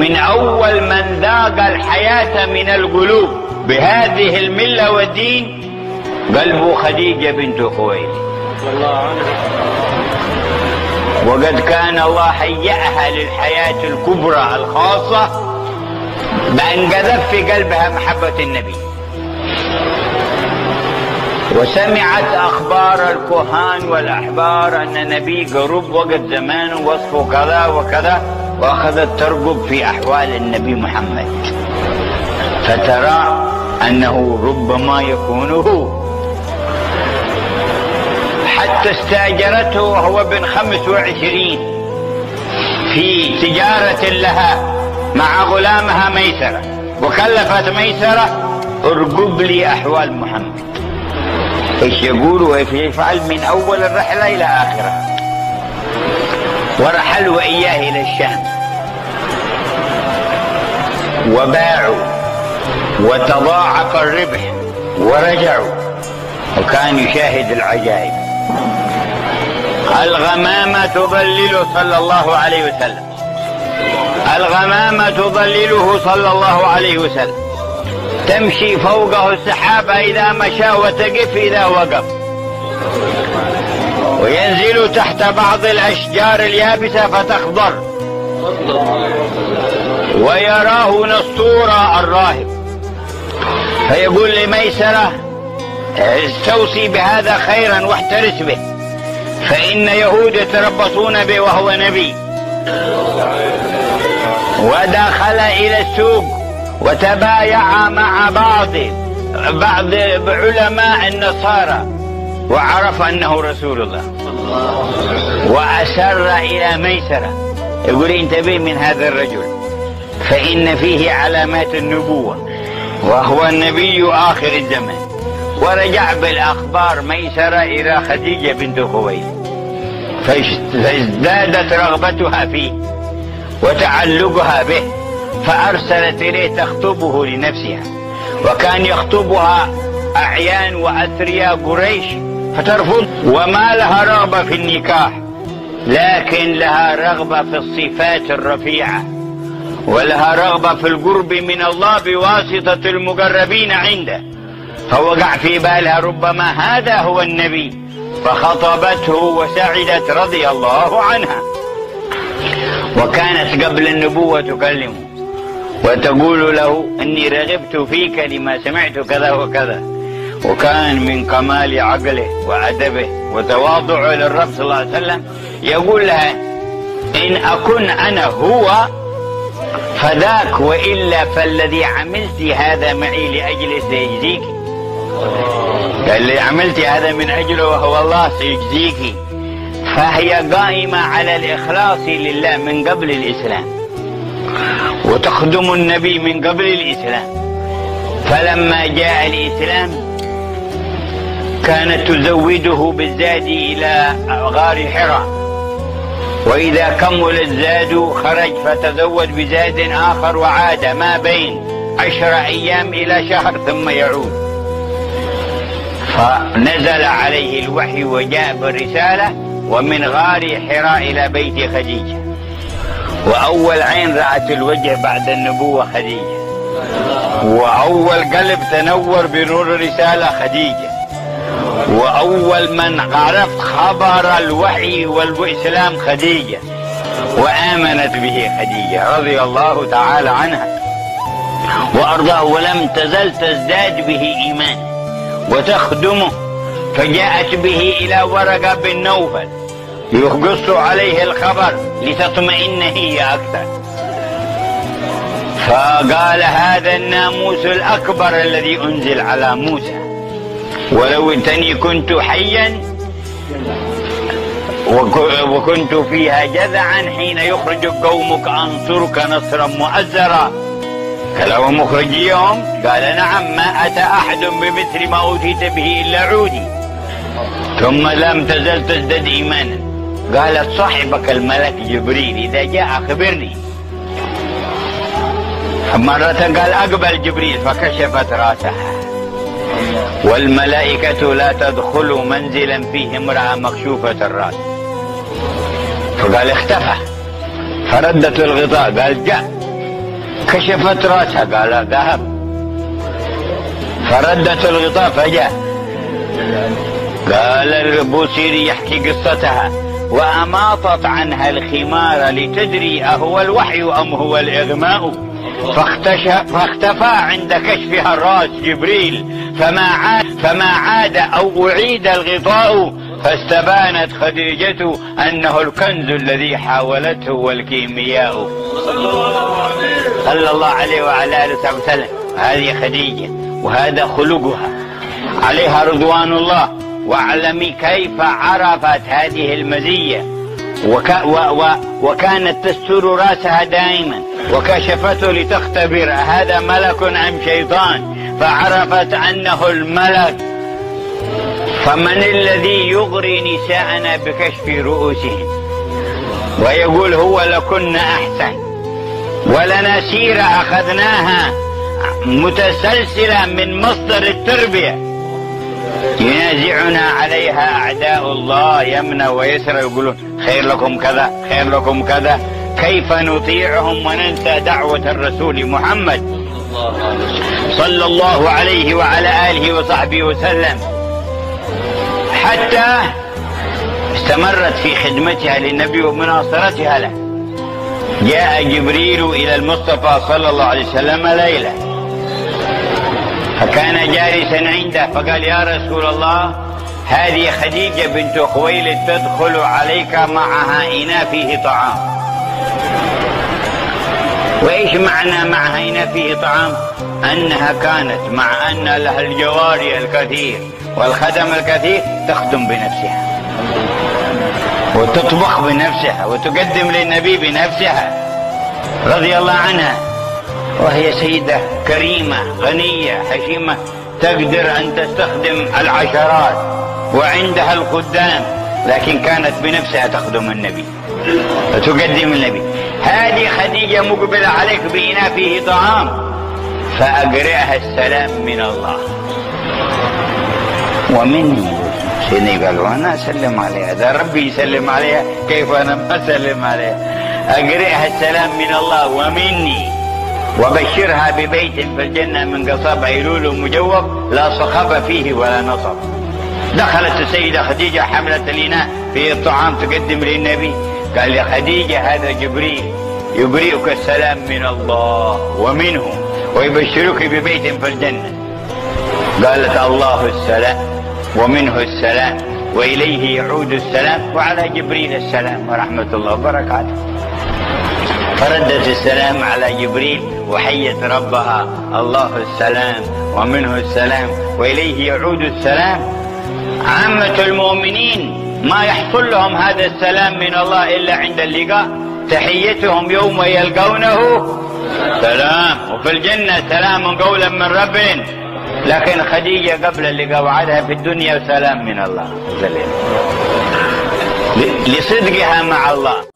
من أول من ذاق الحياة من القلوب بهذه الملة والدين قلبه خديجة بنت خويلد. وقد كان الله هيأها للحياة الكبرى الخاصة بأن قذف في قلبها محبة النبي. وسمعت أخبار الكهان والأحبار أن النبي قرب وقت زمانه وصفه كذا وكذا. وأخذت ترقب في أحوال النبي محمد. فترى أنه ربما يكون هو حتى استاجرته وهو بن خمس وعشرين في تجارة لها مع غلامها ميسرة. وكلفت ميسرة ارقب لي أحوال محمد. إيش يقول وإيش يفعل من أول الرحلة إلى آخرها ورحل وإياه إلى الشام. وباعوا وتضاعف الربح ورجعوا. وكان يشاهد العجائب. الغمامة تظلله صلى الله عليه وسلم. الغمامة تظلله صلى الله عليه وسلم. تمشي فوقه السحابة إذا مشى وتقف إذا وقف. وينزل تحت بعض الأشجار اليابسة فتخضر. ويراه نسطورا الراهب. فيقول لميسرة استوصي بهذا خيرا واحترس به فإن يهود يتربصون به وهو نبي. ودخل إلى السوق وتبايع مع بعض بعض علماء النصارى. وعرف أنه رسول الله. وأسر إلى ميسرة. يقول انتبه من هذا الرجل. فإن فيه علامات النبوة. وهو النبي آخر الزمن ورجع بالأخبار ميسرة إلى خديجة بنت خويلد. فازدادت رغبتها فيه. وتعلقها به. فأرسلت إليه تخطبه لنفسها. وكان يخطبها أعيان وأثرياء قريش. فترفض. وما لها رغبة في النكاح لكن لها رغبة في الصفات الرفيعة ولها رغبة في القرب من الله بواسطة المقربين عنده. فوقع في بالها ربما هذا هو النبي فخطبته وسعدت رضي الله عنها. وكانت قبل النبوة تكلمه وتقول له إني رغبت فيك لما سمعت كذا وكذا. وكان من كمال عقله وأدبه وتواضعه للرب صلى الله عليه وسلم يقول لها إن أكن أنا هو فذاك وإلا فالذي عملت هذا معي لأجل سيجزيك. قال لي عملت هذا من أجله وهو الله سيجزيك. فهي قائمة على الإخلاص لله من قبل الإسلام وتخدم النبي من قبل الإسلام. فلما جاء الإسلام كانت تزوده بالزاد إلى غار حراء وإذا كمل الزاد خرج فتزود بزاد آخر وعاد ما بين عشر أيام إلى شهر ثم يعود. فنزل عليه الوحي وجاء بالرسالة ومن غار حراء إلى بيت خديجة. وأول عين رأت الوجه بعد النبوة خديجة. وأول قلب تنور بنور الرسالة خديجة. وأول من عرف خبر الوحي والإسلام خديجة وآمنت به خديجة رضي الله تعالى عنها. وأرضاه ولم تزل تزداد به إيمان وتخدمه فجاءت به إلى ورقة بن نوفل يقص عليه الخبر لتطمئن هي أكثر. فقال هذا الناموس الأكبر الذي أنزل على موسى. ولو أنني كنت حيا وكنت فيها جذعا حين يخرج قومك أنصرك نصرا مؤزرا. كلام مخرجيهم قال نعم ما أتى أحد بمثل ما أوتيت به إلا عودي. ثم لم تزل تزدد إيمانا. قالت صاحبك الملك جبريل إذا جاء أخبرني. مرة قال أقبل جبريل فكشفت رأسها. والملائكة لا تدخل منزلا فيه امرأة مكشوفة الرأس. فقال اختفى. فردت الغطاء قال جاء. كشفت رأسها قال ذهب. فردت الغطاء فجاء. قال البوسيري يحكي قصتها. وأماطت عنها الخمار لتدري أهو الوحي أم هو الإغماء. فاختفى عند كشفها الراس جبريل فما عاد, فما عاد أو أعيد الغطاء فاستبانت خديجة أنه الكنز الذي حاولته والكيمياء. صلى الله عليه وعلى آله وسلم. هذه خديجة وهذا خلقها. عليها رضوان الله. واعلمي كيف عرفت هذه المزية. وك و و وكانت تستر راسها دائما وكشفته لتختبر هذا ملك أم شيطان؟ فعرفت أنه الملك. فمن الذي يغري نساءنا بكشف رؤوسهم؟ ويقول هو لكن أحسن. ولنا سيرة أخذناها متسلسلة من مصدر التربية. ينازعنا عليها أعداء الله يمنى ويسرى يقولون خير لكم كذا خير لكم كذا. كيف نطيعهم وننسى دعوة الرسول محمد؟ صلى الله عليه وعلى آله وصحبه وسلم. حتى استمرت في خدمتها للنبي ومناصرتها له. جاء جبريل إلى المصطفى صلى الله عليه وسلم ليلة. فكان جالسا عنده فقال يا رسول الله هذه خديجة بنت خويلد تدخل عليك معها إناء فيه طعام. وإيش معنى معها إناء فيه طعام؟ أنها كانت مع أن لها الجواري الكثير والخدم الكثير تخدم بنفسها وتطبخ بنفسها وتقدم للنبي بنفسها رضي الله عنها. وهي سيدة كريمة غنية حشيمة تقدر أن تستخدم العشرات وعندها الخدام لكن كانت بنفسها تخدم النبي وتقدم النبي. هذه خديجة مقبلة عليك بإناء فيه طعام فأقرئها السلام من الله. ومني؟ سيدنا قال وأنا أسلم عليها. إذا ربي يسلم عليها كيف أنا ما أسلم عليها؟ اقرئها السلام من الله. ومني؟ وبشرها ببيت في الجنة من قصب عيلول مجوف لا صخب فيه ولا نصب. دخلت السيدة خديجة حملت الإناء فيه الطعام تقدم للنبي. قال يا خديجة هذا جبريل. يبرئك السلام من الله ومنه ويبشرك ببيت في الجنة قالت الله السلام ومنه السلام وإليه يعود السلام وعلى جبريل السلام ورحمة الله وبركاته. فردت السلام على جبريل وحيت ربها. الله السلام ومنه السلام وإليه يعود السلام. عامة المؤمنين ما يحصل لهم هذا السلام من الله إلا عند اللقاء. تحيتهم يوم يلقونه. سلام. وفي الجنة سلام قولا من رب. لكن خديجة قبل اللقاء وعدها في الدنيا سلام من الله. لصدقها مع الله.